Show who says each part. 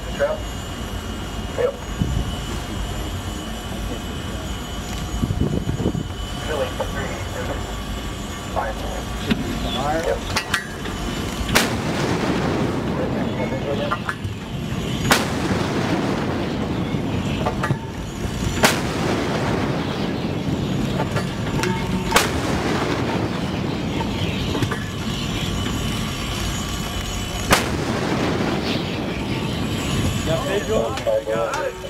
Speaker 1: the trap? Yep. Philly,
Speaker 2: Got visual?
Speaker 1: Got it.